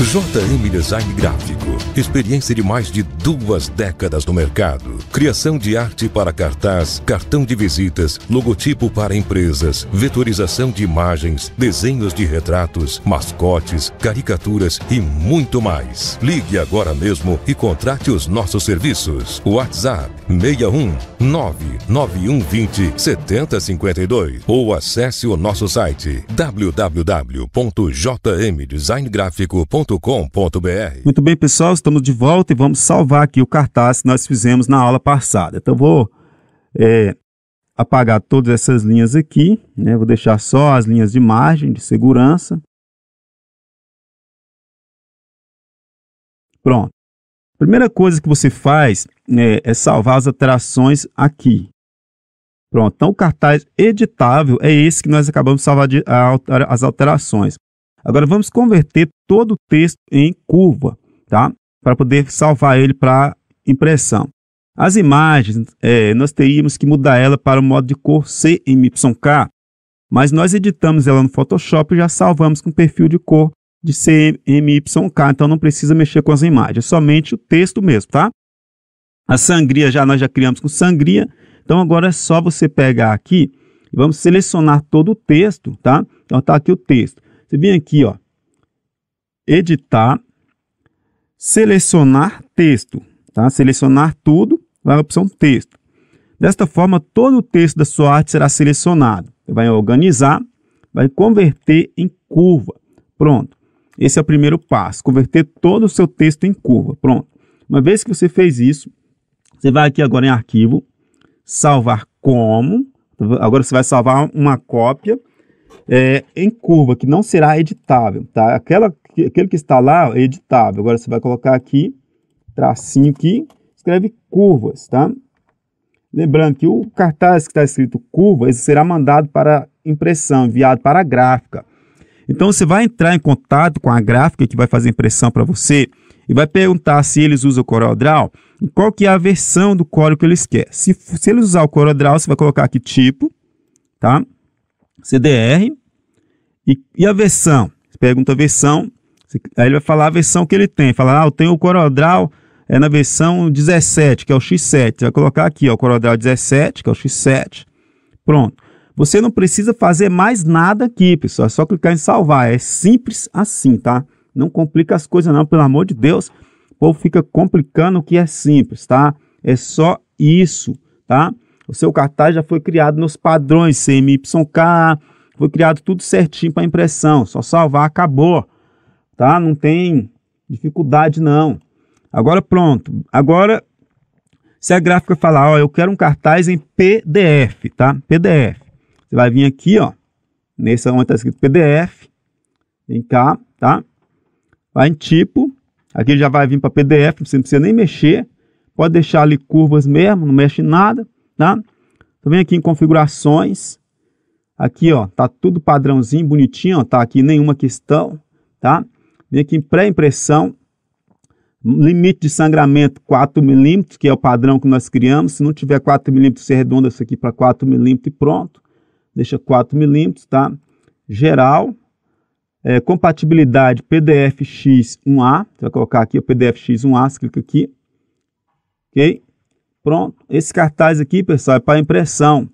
JM Design Gráfico. Experiência de mais de duas décadas no mercado. Criação de arte para cartaz, cartão de visitas, logotipo para empresas, vetorização de imagens, desenhos de retratos, mascotes, caricaturas e muito mais. Ligue agora mesmo e contrate os nossos serviços. WhatsApp 61 99120 7052 ou acesse o nosso site www.jmdesigngráfico.com muito bem, pessoal, estamos de volta e vamos salvar aqui o cartaz que nós fizemos na aula passada. Então, vou é, apagar todas essas linhas aqui, né? vou deixar só as linhas de margem, de segurança. Pronto. Primeira coisa que você faz né, é salvar as alterações aqui. Pronto, então o cartaz editável é esse que nós acabamos de salvar de, a, as alterações. Agora vamos converter todo o texto em curva, tá? Para poder salvar ele para impressão. As imagens, é, nós teríamos que mudar ela para o modo de cor CMYK, mas nós editamos ela no Photoshop e já salvamos com perfil de cor de CMYK, então não precisa mexer com as imagens, é somente o texto mesmo, tá? A sangria já nós já criamos com sangria, então agora é só você pegar aqui e vamos selecionar todo o texto, tá? Então tá aqui o texto. Você vem aqui, ó, editar, selecionar texto, tá? Selecionar tudo, vai na opção texto. Desta forma, todo o texto da sua arte será selecionado. Você vai organizar, vai converter em curva. Pronto. Esse é o primeiro passo, converter todo o seu texto em curva. Pronto. Uma vez que você fez isso, você vai aqui agora em arquivo, salvar como. Agora você vai salvar uma cópia é, em curva, que não será editável, tá? Aquela, aquele que está lá é editável. Agora você vai colocar aqui, tracinho aqui, escreve curvas, tá? Lembrando que o cartaz que está escrito curva, será mandado para impressão, enviado para a gráfica. Então você vai entrar em contato com a gráfica que vai fazer impressão para você e vai perguntar se eles usam o CorelDRAW, qual que é a versão do Corel que eles querem. Se, se eles usar o CorelDRAW, você vai colocar aqui tipo, tá? CDR e, e a versão. Você pergunta a versão, aí ele vai falar a versão que ele tem. Fala, ah, eu tenho o CorelDRAW é na versão 17, que é o X7. Você vai colocar aqui, ó, o CorelDRAW 17, que é o X7. Pronto. Você não precisa fazer mais nada aqui, pessoal. É só clicar em salvar. É simples assim, tá? Não complica as coisas não, pelo amor de Deus. O povo fica complicando o que é simples, tá? É só isso, tá? O seu cartaz já foi criado nos padrões CMYK, foi criado tudo certinho para impressão. Só salvar, acabou, tá? Não tem dificuldade não. Agora pronto. Agora, se a gráfica falar, ó, eu quero um cartaz em PDF, tá? PDF. Você vai vir aqui, ó, nesse onde está escrito PDF. Vem cá, tá? Vai em tipo. Aqui já vai vir para PDF, você não precisa nem mexer. Pode deixar ali curvas mesmo, não mexe em nada tá? Então vem aqui em configurações, aqui ó, tá tudo padrãozinho, bonitinho, ó, tá aqui nenhuma questão, tá? Vem aqui em pré-impressão, limite de sangramento 4 milímetros, que é o padrão que nós criamos, se não tiver 4 milímetros, você arredonda isso aqui para 4 milímetros e pronto, deixa 4 milímetros, tá? Geral, é, compatibilidade PDF-X1A, você vai colocar aqui o PDF-X1A, você clica aqui, ok? Pronto, esse cartaz aqui, pessoal, é para impressão.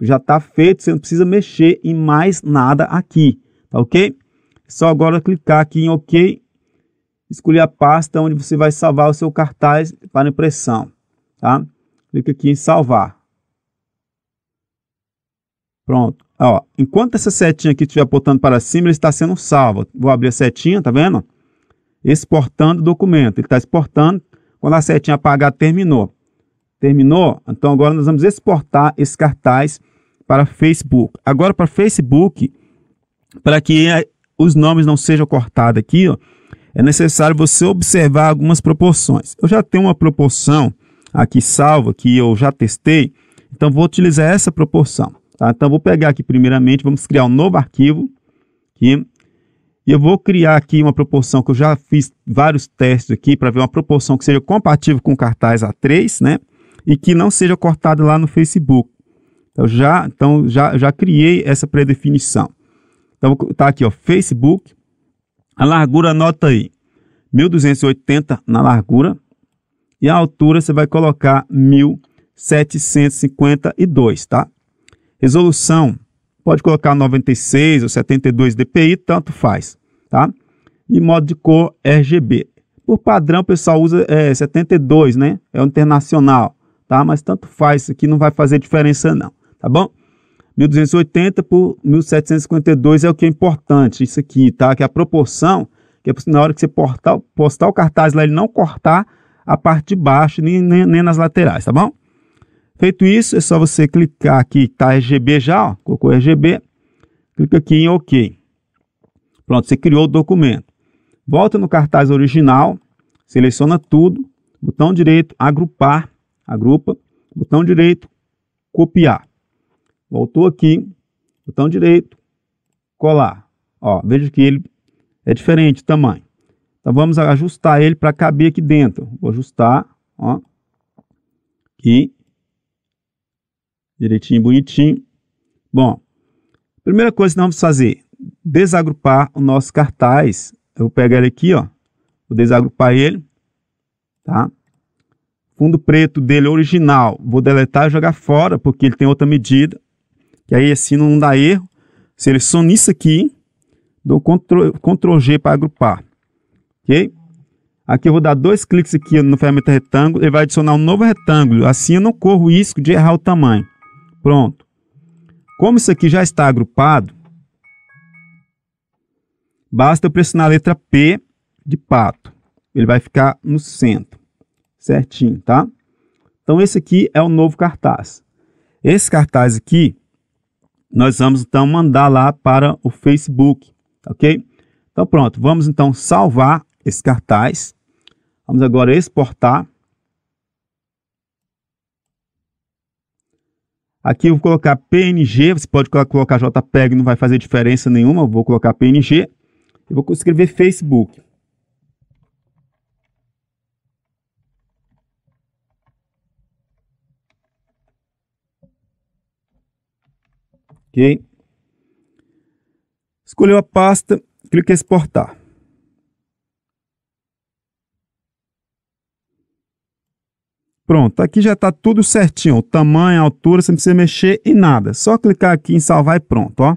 Já está feito, você não precisa mexer em mais nada aqui, tá ok? Só agora clicar aqui em OK, escolher a pasta onde você vai salvar o seu cartaz para impressão, tá? Clica aqui em salvar. Pronto. Ó, enquanto essa setinha aqui estiver apontando para cima, ele está sendo salvo. Vou abrir a setinha, tá vendo? Exportando documento. Ele está exportando. Quando a setinha apagar, terminou. Terminou? Então agora nós vamos exportar esse cartaz para Facebook. Agora para Facebook, para que eh, os nomes não sejam cortados aqui, ó, é necessário você observar algumas proporções. Eu já tenho uma proporção aqui salva, que eu já testei, então vou utilizar essa proporção. Tá? Então vou pegar aqui primeiramente, vamos criar um novo arquivo aqui, e eu vou criar aqui uma proporção que eu já fiz vários testes aqui para ver uma proporção que seja compatível com cartaz A3, né? e que não seja cortado lá no Facebook. Então já, então já, já criei essa predefinição. Então tá aqui, ó, Facebook. A largura anota aí. 1280 na largura e a altura você vai colocar 1752, tá? Resolução pode colocar 96 ou 72 dpi, tanto faz, tá? E modo de cor RGB. Por padrão, o pessoal usa é, 72, né? É o internacional, tá? Mas tanto faz, isso aqui não vai fazer diferença não, tá bom? 1280 por 1752 é o que é importante, isso aqui, tá? Que é a proporção, que é na hora que você portar, postar o cartaz lá, ele não cortar a parte de baixo, nem, nem, nem nas laterais, tá bom? Feito isso, é só você clicar aqui, tá RGB já, ó, colocou RGB, clica aqui em OK. Pronto, você criou o documento. Volta no cartaz original, seleciona tudo, botão direito, agrupar, agrupa, botão direito, copiar. Voltou aqui, botão direito, colar. Ó, veja que ele é diferente tamanho. Então vamos ajustar ele para caber aqui dentro. Vou ajustar, ó, aqui, direitinho, bonitinho. Bom, primeira coisa que nós vamos fazer, desagrupar o nosso cartaz eu vou pegar ele aqui, ó. Vou desagrupar ele, tá? Fundo preto dele original, vou deletar e jogar fora, porque ele tem outra medida. Que aí assim não dá erro. Seleciono isso aqui, dou Ctrl, G para agrupar. Ok? Aqui eu vou dar dois cliques aqui no ferramenta retângulo, ele vai adicionar um novo retângulo. Assim eu não corro o risco de errar o tamanho. Pronto. Como isso aqui já está agrupado, Basta eu pressionar a letra P de pato. Ele vai ficar no centro, certinho, tá? Então esse aqui é o novo cartaz. Esse cartaz aqui, nós vamos então mandar lá para o Facebook, ok? Então pronto, vamos então salvar esse cartaz. Vamos agora exportar. Aqui eu vou colocar PNG, você pode colocar JPEG, não vai fazer diferença nenhuma, eu vou colocar PNG. Eu vou escrever Facebook. Escolheu a pasta, clique em exportar. Pronto, aqui já está tudo certinho, o tamanho, a altura, não precisa mexer em nada. Só clicar aqui em salvar e pronto, ó.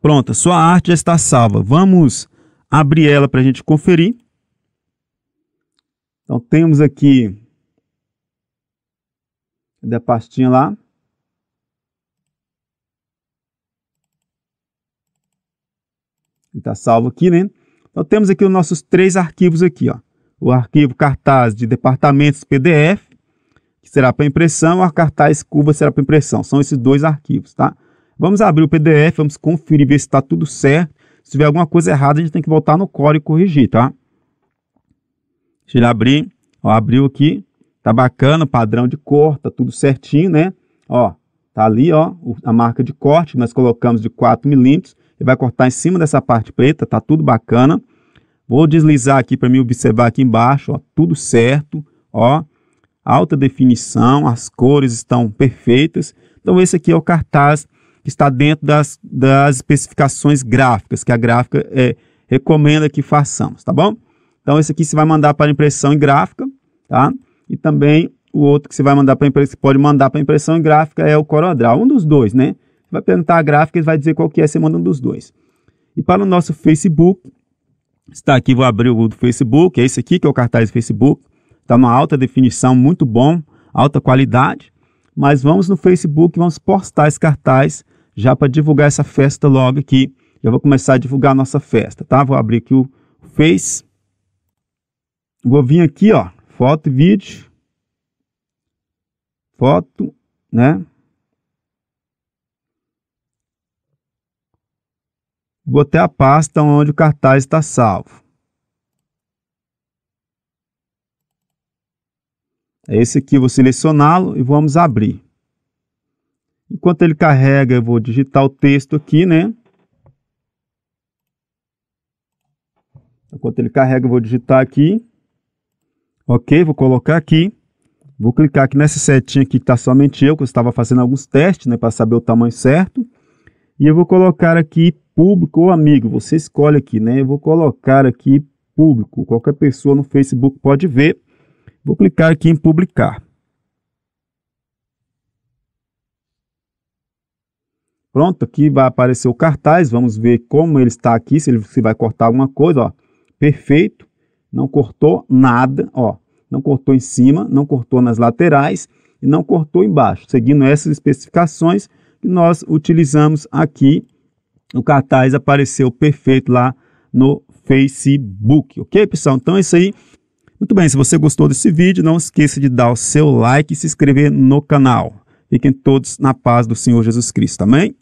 Pronto, sua arte já está salva. Vamos abrir ela para a gente conferir. Então temos aqui Cadê a pastinha lá? Está salvo aqui, né? Então temos aqui os nossos três arquivos aqui, ó. O arquivo cartaz de departamentos PDF, que será para impressão, e o cartaz curva será para impressão. São esses dois arquivos, tá? Vamos abrir o PDF, vamos conferir, ver se está tudo certo. Se tiver alguma coisa errada, a gente tem que voltar no core e corrigir, tá? Deixa ele abrir. Ó, abriu aqui. Tá bacana, padrão de cor, tá tudo certinho, né? Ó, tá ali, ó, a marca de corte que nós colocamos de 4 milímetros. Ele vai cortar em cima dessa parte preta, tá tudo bacana. Vou deslizar aqui para me observar aqui embaixo, ó, tudo certo, ó. Alta definição, as cores estão perfeitas. Então esse aqui é o cartaz que está dentro das, das especificações gráficas, que a gráfica é, recomenda que façamos, tá bom? Então, esse aqui você vai mandar para impressão em gráfica, tá? E também o outro que você vai mandar para impressão, pode mandar para impressão em gráfica é o CorelDRAW, um dos dois, né? Vai perguntar a gráfica e vai dizer qual que é, você manda um dos dois. E para o nosso Facebook, está aqui, vou abrir o do Facebook, é esse aqui que é o cartaz do Facebook, está numa alta definição, muito bom, alta qualidade, mas vamos no Facebook, vamos postar esse cartaz já para divulgar essa festa logo aqui. Já vou começar a divulgar a nossa festa, tá? Vou abrir aqui o Face. Vou vir aqui, ó, foto e vídeo. Foto, né? Vou até a pasta onde o cartaz está salvo. É esse aqui, vou selecioná-lo e vamos abrir. Enquanto ele carrega, eu vou digitar o texto aqui, né? Enquanto ele carrega, eu vou digitar aqui. Ok, vou colocar aqui. Vou clicar aqui nessa setinha aqui que está somente eu, que eu estava fazendo alguns testes, né? Para saber o tamanho certo. E eu vou colocar aqui público ou amigo, você escolhe aqui, né? Eu vou colocar aqui público, qualquer pessoa no Facebook pode ver. Vou clicar aqui em publicar. Pronto, aqui vai aparecer o cartaz, vamos ver como ele está aqui, se ele se vai cortar alguma coisa, ó. Perfeito, não cortou nada, ó. Não cortou em cima, não cortou nas laterais e não cortou embaixo, seguindo essas especificações que nós utilizamos aqui. O cartaz apareceu perfeito lá no Facebook, ok, pessoal? Então é isso aí. Muito bem, se você gostou desse vídeo, não esqueça de dar o seu like e se inscrever no canal. Fiquem todos na paz do Senhor Jesus Cristo. Amém?